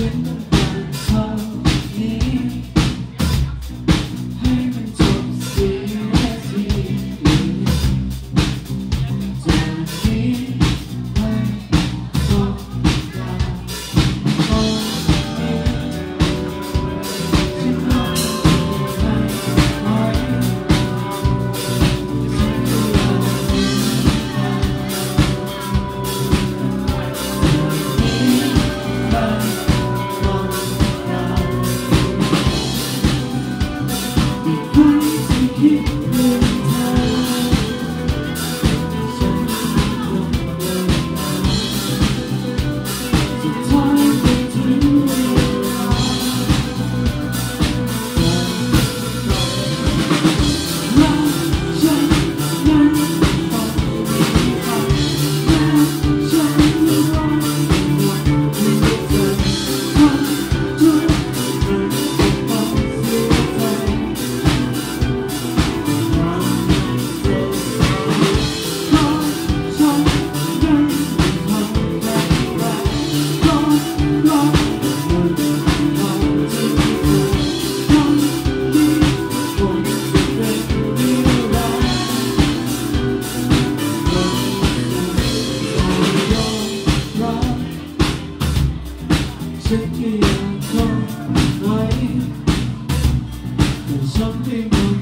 remember Something